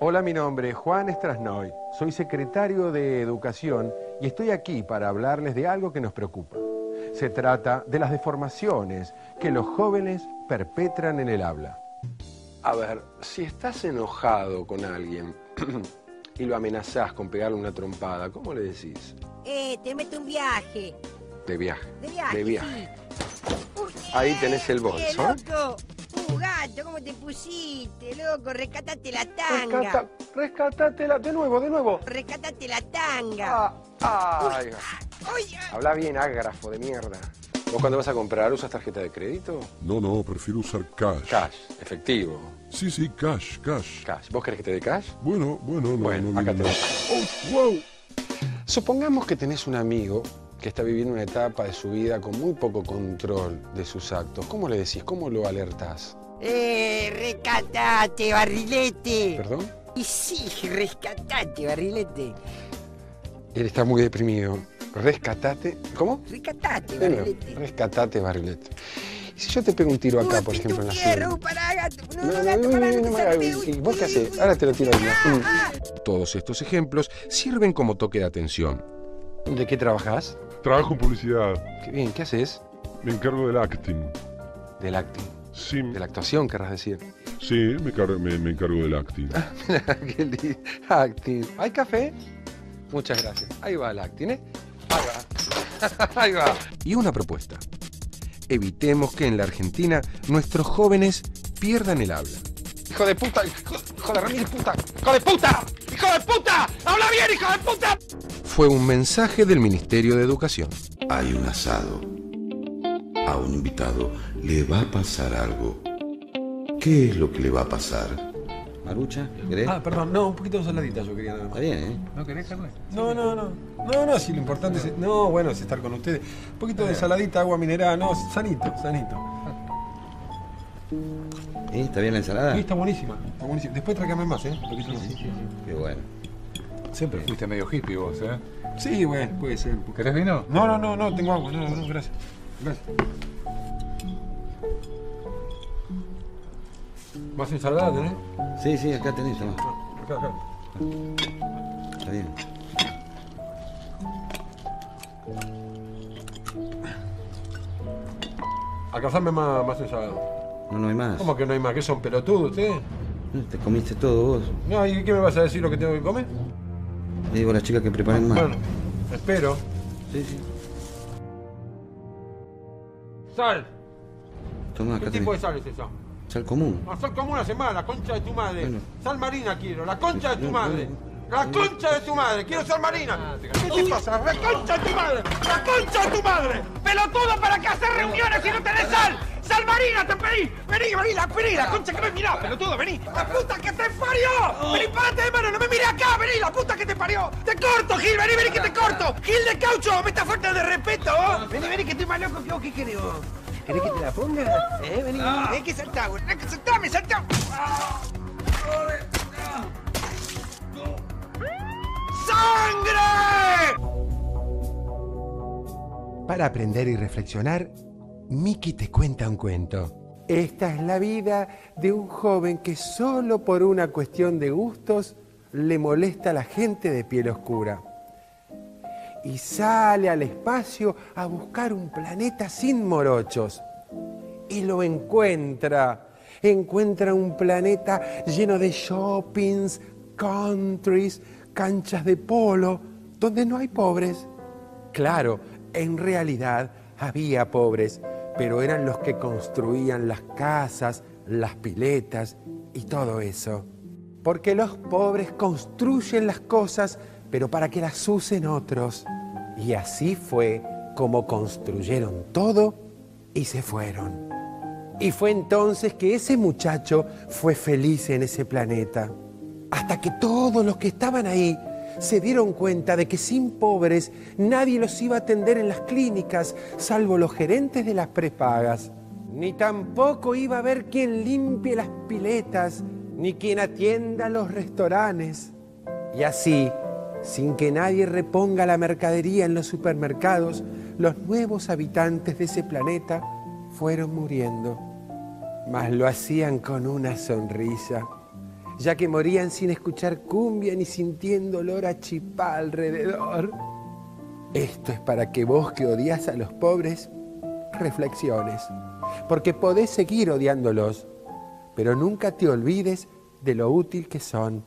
Hola, mi nombre es Juan Strasnoy. Soy secretario de Educación y estoy aquí para hablarles de algo que nos preocupa. Se trata de las deformaciones que los jóvenes perpetran en el habla. A ver, si estás enojado con alguien y lo amenazás con pegarle una trompada, ¿cómo le decís? Eh, te meto un viaje. De viaje. De viaje. De viaje. sí. Ahí tenés el bolso. eh, loco. Gato, ¿cómo te pusiste, loco? Rescatate la tanga. Rescata, rescatatela, de nuevo, de nuevo. Rescatate la tanga. Ah, ay, Uy, ah. habla bien, ágrafo de mierda. ¿Vos cuando vas a comprar usas tarjeta de crédito? No, no, prefiero usar cash. Cash, efectivo. Sí, sí, cash, cash. Cash. ¿Vos querés que te dé cash? Bueno, bueno, no, Bueno, no acá tenés. mal. ¡Oh, wow! Supongamos que tenés un amigo que está viviendo una etapa de su vida con muy poco control de sus actos. ¿Cómo le decís? ¿Cómo lo alertás? Eh, rescatate, barrilete. ¿Perdón? Y sí, rescatate, barrilete. Él está muy deprimido. Rescatate. ¿Cómo? Rescatate, barrilete. Rescatate, barrilete. Y si yo te pego un tiro acá, por ejemplo, en la gato. No, No, no, no, gato, no, pará, no, no no te me hagas- salte. ¿Y vos qué haces? Ahora te lo tiro ahí. Mm. Todos estos ejemplos sirven como toque de atención. ¿De qué trabajás? Trabajo en publicidad. Qué bien, ¿qué haces? Me encargo del acting. Del acting. Sí, De la actuación, querrás decir. sí me, car- me- me encargo del acting. Qué lindo. Acting. ¿Hay café? Muchas gracias. Ahí va el acting, ¿eh? Ahí va. Ahí va. Y una propuesta. Evitemos que en la Argentina nuestros jóvenes pierdan el habla. ¡Hijo de puta! ¡Hijo, hijo de remil puta! ¡Hijo de puta! ¡Hijo de puta! ¡Habla bien, hijo de puta! Fue un mensaje del Ministerio de Educación. Hay un asado. A un invitado le va a pasar algo. ¿Qué es lo que le va a pasar? Marucha, ¿querés? Ah, perdón, no, un poquito de saladita yo quería nada Está más. bien, ¿eh? ¿No querés, Carlos? No, no, no. No, no, si lo importante es. No, bueno, es estar con ustedes. Un poquito de saladita, agua mineral, no, sanito, sanito. ¿Eh? ¿Está bien la ensalada? Sí, está buenísima, está buenísima. Después tráigame más, ¿eh? Lo que yo- Qué bueno. Siempre fuiste medio hippie vos, ¿eh? Sí, bueno, puede ser. ¿Querés vino? No, no, no, no, tengo agua, no, no, gracias. Gracias. ¿Más ensalada tenés? Sí, sí, acá tenés, toma. Acá, acá. Está bien. Alcanzame más, más ensalada. No, no hay más. ¿Cómo que no hay más? ¿Qué son pelotudos ustedes? Te comiste todo vos. No, ¿y qué me vas a decir lo que tengo que comer? Le digo a las chicas que preparen más. Bueno, espero. Sí, sí. Sal. Toma, ¿Qué tipo de sal es esa? Sal común. No, sal como una semana, la concha de tu madre. Bueno. Sal marina quiero, la concha de tu No, madre. no, La concha de tu madre, quiero sal marina. ¿Qué te pasa? ¡La concha de tu madre! ¡La concha de tu madre! ¡Pelotudo para qué hacer reuniones si no tenés sal! ¡Sal marina te pedí! ¡Vení, vení, la, vení, la concha que me mirás, pelotudo, vení! ¡La puta que te parió! ¡Vení, parate de mano, no me mires acá! ¡Vení, la puta que te parió! ¡Te corto, Gil! ¡Vení, vení que te corto! ¡Gil de caucho! ¡Me está falta de respeto! vos. ¡Vení, vení que estoy más loco que vos! ¿Qué querés vos? ¿Querés que te la ponga? ¿Eh? Vení, vení. ¡Ven que saltá, güey! ¡Ven que saltame, saltá! ¡Sangre! Para aprender y reflexionar, Miki te cuenta un cuento. Esta es la vida de un joven que solo por una cuestión de gustos le molesta a la gente de piel oscura. Y sale al espacio a buscar un planeta sin morochos. Y lo encuentra. Encuentra un planeta lleno de shoppings, countries, canchas de polo, donde no hay pobres. Claro, en realidad había pobres, pero eran los que construían las casas, las piletas y todo eso. Porque los pobres construyen las cosas, pero para que las usen otros. Y así fue como construyeron todo y se fueron. Y fue entonces que ese muchacho fue feliz en ese planeta. Hasta que todos los que estaban ahí se dieron cuenta de que sin pobres nadie los iba a atender en las clínicas, salvo los gerentes de las prepagas. Ni tampoco iba a haber quien limpie las piletas, ni quien atienda los restaurantes. Y así, sin que nadie reponga la mercadería en los supermercados, los nuevos habitantes de ese planeta fueron muriendo. Mas lo hacían con una sonrisa. Ya que morían sin escuchar cumbia ni sintiendo olor a chipá alrededor. Esto es para que vos que odias a los pobres, reflexiones, porque podés seguir odiándolos, pero nunca te olvides de lo útil que son.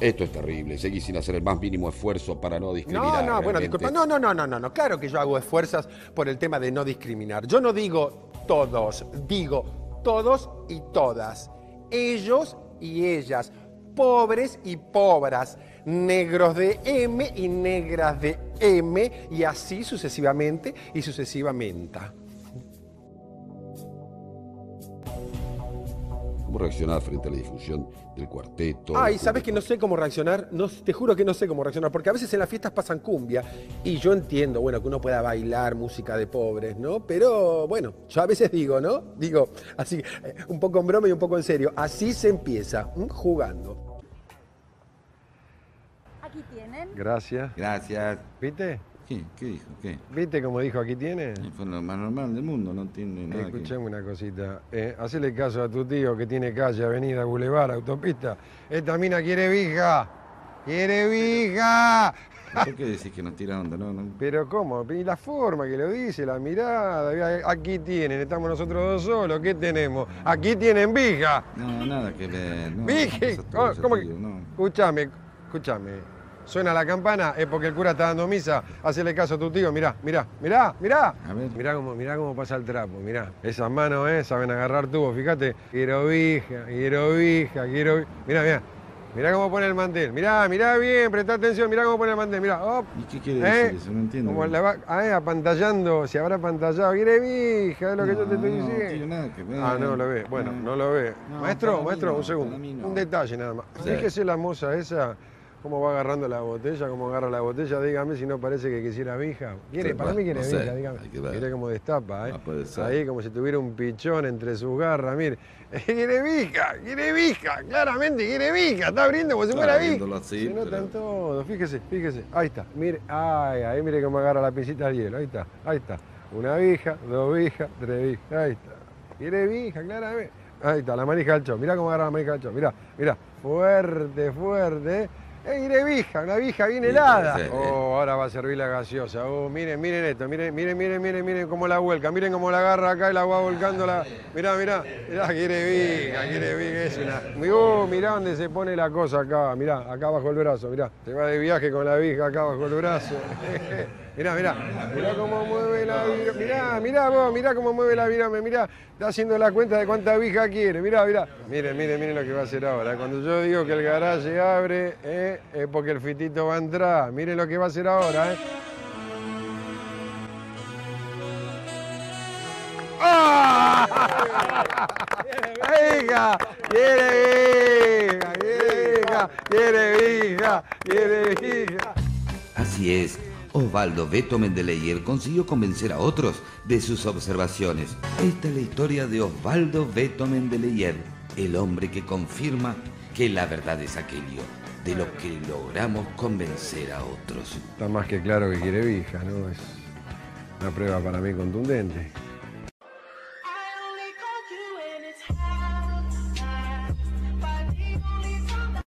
Esto es terrible. Seguí sin hacer el más mínimo esfuerzo para no No, discriminar. no, bueno, realmente. disculpa. No, no, no, no, no, no. Claro que yo hago esfuerzos por el tema de no discriminar. Yo no digo todos, digo todos y todas. Ellos y ellas. Pobres y pobras. Negros de M y negras de M. Y así sucesivamente y sucesivamente. ¿Cómo reaccionar frente a la difusión del cuarteto? Ay, ¿sabes que no sé cómo reaccionar? No, te juro que no sé cómo reaccionar, porque a veces en las fiestas pasan cumbia y yo entiendo, bueno, que uno pueda bailar música de pobres, ¿no? Pero bueno, yo a veces digo, ¿no? Digo, así, eh, un poco en broma y un poco en serio, así se empieza, ¿m? jugando. Aquí tienen. Gracias. Gracias. ¿Viste? ¿Qué? ¿Qué dijo? ¿Qué? ¿Viste como dijo aquí tiene? Fue lo más normal del mundo, no tiene nada que... Escuchame una cosita. Eh, hacele caso a tu tío que tiene calle, avenida, bulevar, autopista. Esta mina quiere vija. ¡Quiere vija! ¿Por qué decís que nos tira onda? No, no. Pero ¿cómo? Y la forma que lo dice, la mirada. Aquí tienen, estamos nosotros dos solos. ¿Qué tenemos? Aquí tienen vija. No, nada que ver. No, Oh, todo ¿Cómo que? desafío, no. Suena la campana, es porque el cura está dando misa. Hacele caso a tu tío, mirá, mirá, mirá, mirá. A ver. Mirá cómo, mirá cómo pasa el trapo, mirá. Esas manos, eh, saben agarrar tubo, fíjate. Quiero vija, quiero vija, quiero Mirá, mirá. Mirá cómo pone el mantel. Mirá, mirá bien, presta atención, mirá cómo pone el mantel. Mirá, op. ¿Y qué quiere ¿Eh? decir eso? No entiendo. Como la va, ah, eh, apantallando, se habrá apantallado. Quiere vija, es lo que yo te estoy no diciendo. tiene nada que ver. Ah, no lo ve. Bueno, No. lo ve. No, maestro, maestro, un segundo. Un detalle nada más. Fíjese la moza esa, cómo va agarrando la botella, cómo agarra la botella. Dígame si no parece que quisiera vija. ¿Quiere? Sí, para mí quiere no sé, vija, dígame. Mire cómo destapa, ¿eh? Ah, puede ser. Ahí como si tuviera un pichón entre sus garras, mire. quiere vija, quiere vija, claramente quiere vija. Está abriendo como si fuera vija. así, Se nota pero- en todo. Fíjese, fíjese. Ahí está. Mire, ay, ahí mire cómo agarra la pincita del hielo. Ahí está, ahí está. Una vija, dos vijas, tres vijas. Ahí está. Quiere vija, claramente. Ahí está, la manija del chop. Mirá cómo agarra la manija del chop. Mirá, mirá. Fuerte, fuerte. Eh, quiere vija, una vija bien helada. sí, sí. Oh, ahora va a servir la gaseosa. Oh, miren, miren esto. Miren, miren, miren, miren, miren cómo la vuelca. Miren cómo la agarra acá y la va volcando la. Mirá, mirá. Mirá, quiere vija, quiere vija. Es una. Oh, mirá dónde se pone la cosa acá. Mirá, acá bajo el brazo. Mirá. Se va de viaje con la vija acá bajo el brazo. Mirá, mirá, mirá cómo mueve la vira. Mirá, mirá vos, mirá cómo mueve la vira. Mirá, está haciendo la cuenta de cuánta vija quiere. Mirá, mirá. Miren, miren, miren lo que va a hacer ahora. Cuando yo digo que el garaje abre, eh, es porque el fitito va a entrar. Miren lo que va a hacer ahora, ¿eh? ¡Ah! ¡Hija! ¡Quiere hija! ¡Quiere hija! ¡Quiere hija! ¡Quiere hija! Así es, Osvaldo Beto Mendeleyer consiguió convencer a otros de sus observaciones. Esta es la historia de Osvaldo Beto Mendeleyer, el hombre que confirma que la verdad es aquello de lo que logramos convencer a otros. Está más que claro que quiere vija, ¿no? Es una prueba para mí contundente.